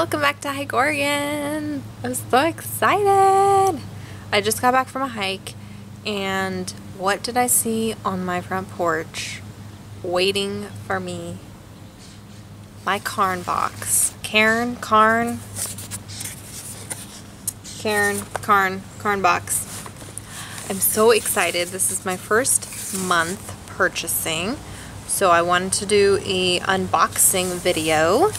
Welcome back to Hike Oregon. I'm so excited. I just got back from a hike and what did I see on my front porch waiting for me? My Cairn box. Cairn, Cairn, Cairn, Cairn, Cairn box. I'm so excited. This is my first month purchasing. So I wanted to do a unboxing video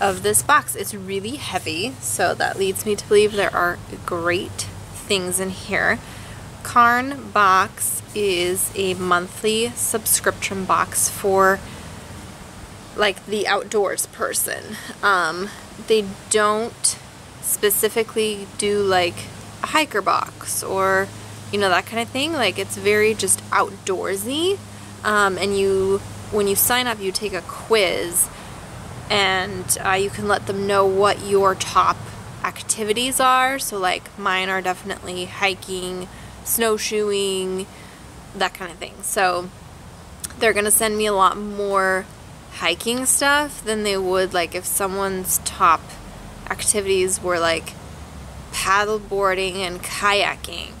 of this box. It's really heavy, so that leads me to believe there are great things in here. Cairn Box is a monthly subscription box for like the outdoors person. Um, they don't specifically do like a hiker box or you know that kind of thing. Like it's very just outdoorsy. Um, and you when you sign up you take a quiz and uh, you can let them know what your top activities are. So, like, mine are definitely hiking, snowshoeing, that kind of thing. So, they're going to send me a lot more hiking stuff than they would, like, if someone's top activities were like paddle boarding and kayaking.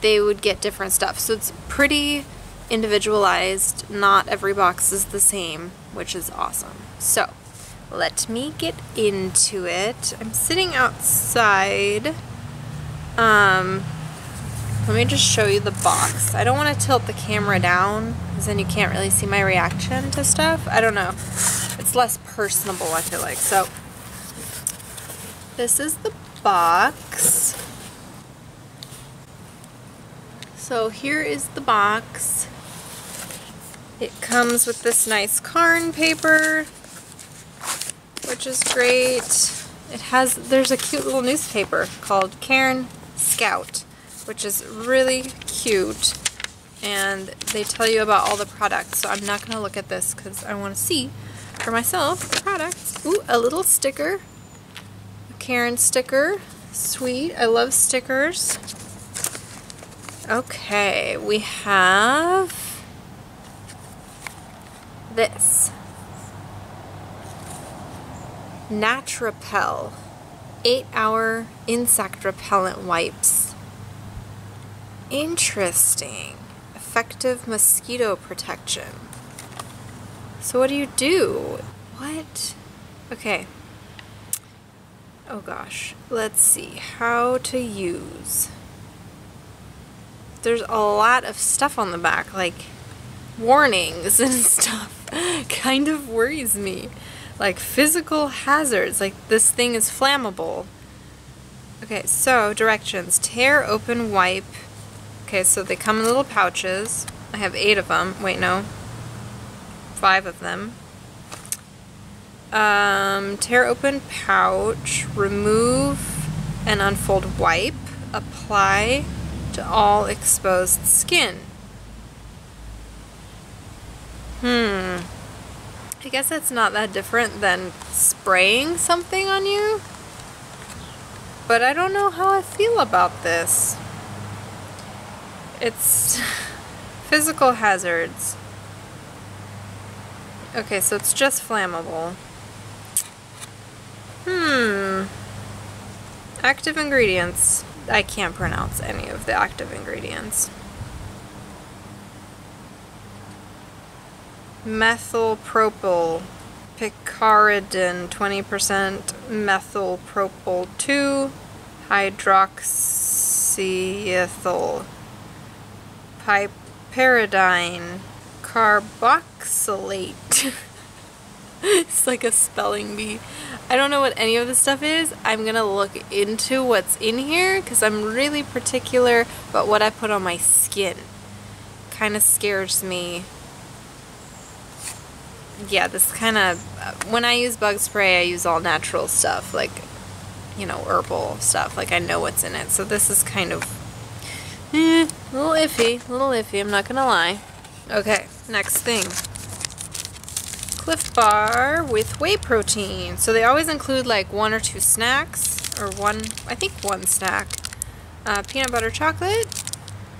They would get different stuff. So, it's pretty individualized. Not every box is the same, which is awesome. So, let me get into it. I'm sitting outside. Um, let me just show you the box. I don't want to tilt the camera down because then you can't really see my reaction to stuff. I don't know. It's less personable, I feel like. So, this is the box. So here is the box. It comes with this nice Cairn paper which is great. It has, there's a cute little newspaper called Cairn Scout, which is really cute. And they tell you about all the products. So I'm not going to look at this because I want to see for myself the products. Ooh, a little sticker. A Cairn sticker. Sweet. I love stickers. Okay, we have this. Natrapel 8 hour insect repellent wipes. Interesting. Effective mosquito protection. So, what do you do? What? Okay. Oh gosh. Let's see. How to use. There's a lot of stuff on the back, like warnings and stuff. kind of worries me like physical hazards, like this thing is flammable. Okay, so directions. Tear, open, wipe. Okay, so they come in little pouches. I have eight of them. Wait, no. Five of them. Um, tear open pouch, remove and unfold wipe, apply to all exposed skin. Hmm. I guess it's not that different than spraying something on you. But I don't know how I feel about this. It's physical hazards. Okay, so it's just flammable. Hmm. Active ingredients. I can't pronounce any of the active ingredients. Methylpropyl picaridin 20% methylpropyl 2 hydroxyethyl piperidine carboxylate. It's like a spelling bee. I don't know what any of this stuff is. I'm gonna look into what's in here because I'm really particular about what I put on my skin. Kind of scares me yeah, this kind of, when I use bug spray, I use all natural stuff, like, you know, herbal stuff. Like, I know what's in it. So this is kind of, eh, a little iffy, a little iffy, I'm not gonna lie. Okay, next thing. Clif Bar with whey protein. So they always include like one or two snacks, or one, I think one snack. Uh, peanut butter chocolate,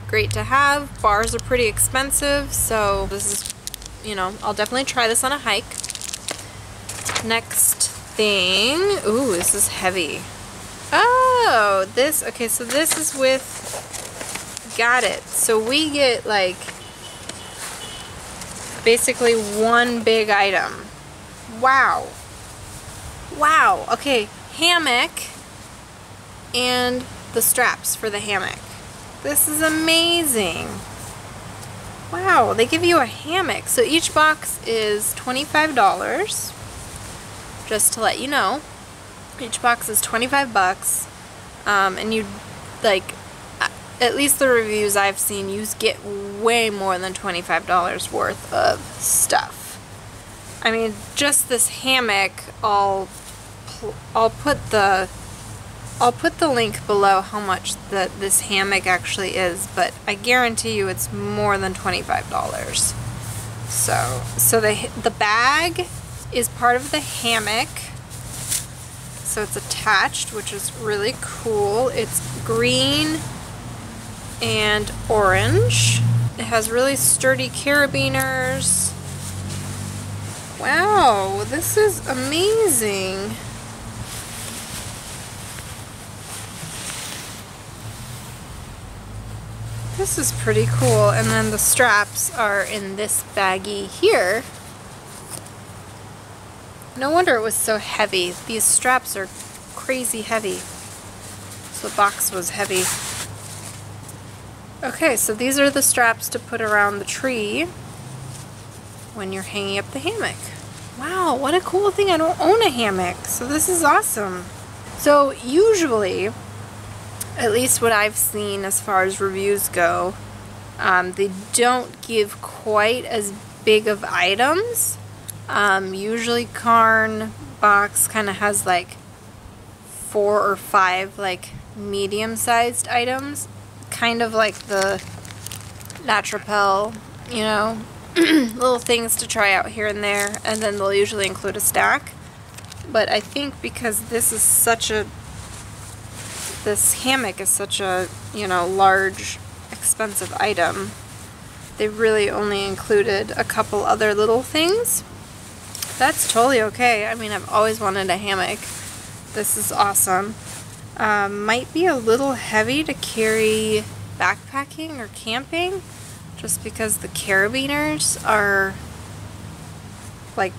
great to have. Bars are pretty expensive, so this is you know, I'll definitely try this on a hike. Next thing. Ooh, this is heavy. Oh, this, okay, so this is with, got it. So we get like basically one big item. Wow. Wow, okay, hammock and the straps for the hammock. This is amazing. Wow, they give you a hammock. So each box is $25, just to let you know. Each box is 25 bucks. Um, and you, like, at least the reviews I've seen, you get way more than $25 worth of stuff. I mean, just this hammock, I'll, I'll put the I'll put the link below how much the, this hammock actually is, but I guarantee you it's more than $25. So, so the, the bag is part of the hammock. So it's attached, which is really cool. It's green and orange. It has really sturdy carabiners. Wow, this is amazing. This is pretty cool. And then the straps are in this baggie here. No wonder it was so heavy. These straps are crazy heavy. So the box was heavy. Okay, so these are the straps to put around the tree when you're hanging up the hammock. Wow, what a cool thing. I don't own a hammock, so this is awesome. So usually at least what I've seen as far as reviews go, um, they don't give quite as big of items. Um, usually Cairn box kind of has like four or five like medium-sized items, kind of like the Natrapel, you know, little things to try out here and there, and then they'll usually include a stack. But I think because this is such a this hammock is such a, you know, large, expensive item, they really only included a couple other little things. That's totally okay. I mean, I've always wanted a hammock. This is awesome. Um, might be a little heavy to carry backpacking or camping just because the carabiners are like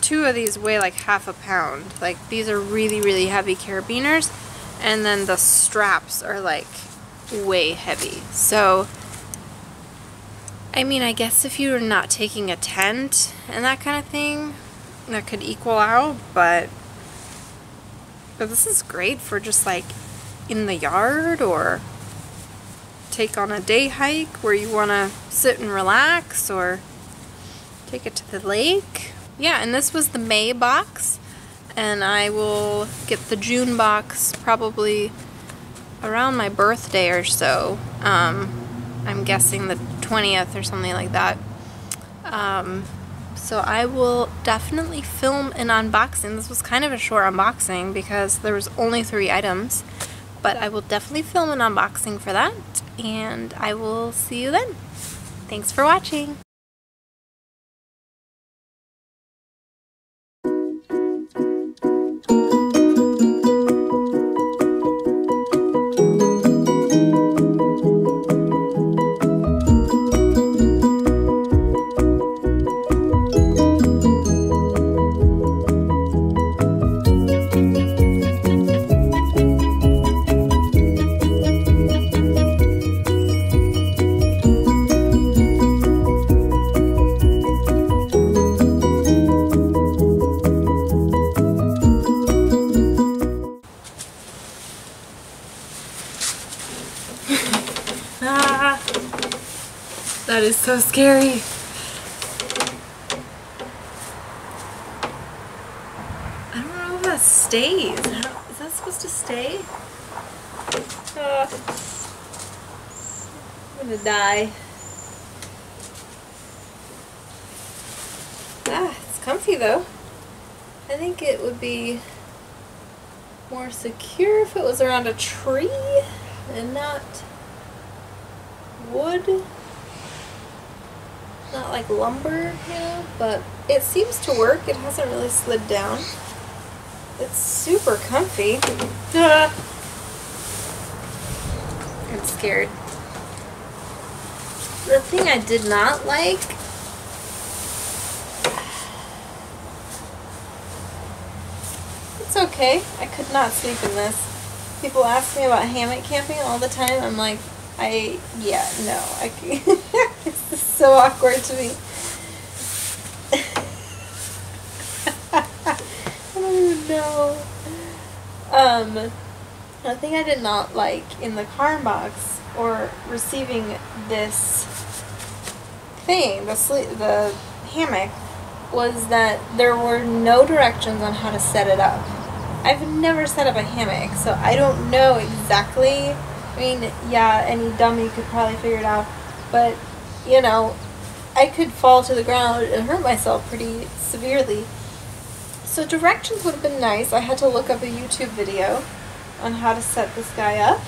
two of these weigh like half a pound. Like these are really, really heavy carabiners and then the straps are like way heavy. So, I mean, I guess if you're not taking a tent and that kind of thing, that could equal out, but, but this is great for just like in the yard or take on a day hike where you want to sit and relax or take it to the lake. Yeah, and this was the May box and I will get the June box probably around my birthday or so. Um, I'm guessing the 20th or something like that. Um, so I will definitely film an unboxing. This was kind of a short unboxing because there was only three items. But I will definitely film an unboxing for that. And I will see you then. Thanks for watching. That is so scary. I don't know if that stays. Is that supposed to stay? Uh, I'm gonna die. Ah, it's comfy though. I think it would be more secure if it was around a tree and not wood not like lumber, you know, but it seems to work. It hasn't really slid down. It's super comfy. I'm scared. The thing I did not like It's okay. I could not sleep in this. People ask me about hammock camping all the time. I'm like, I, yeah, no. I this is so awkward to me. I don't even know. Um, the thing I did not like in the Cairn box or receiving this thing, the sleep, the hammock, was that there were no directions on how to set it up. I've never set up a hammock, so I don't know exactly. I mean, yeah, any dummy could probably figure it out, but you know, I could fall to the ground and hurt myself pretty severely. So directions would have been nice. I had to look up a YouTube video on how to set this guy up.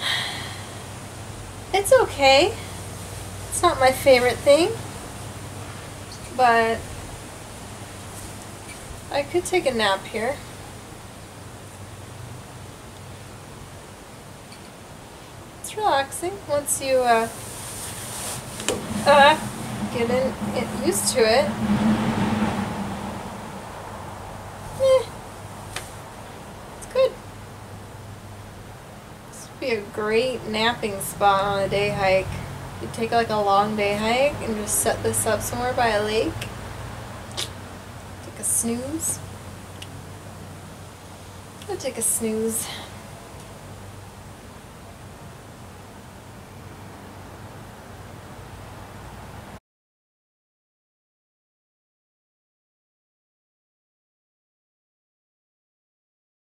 It's okay. It's not my favorite thing. But I could take a nap here. It's relaxing once you uh, uh, get in, get used to it. Eh, it's good. This would be a great napping spot on a day hike. You take like a long day hike and just set this up somewhere by a lake. Snooze. I'll take a snooze.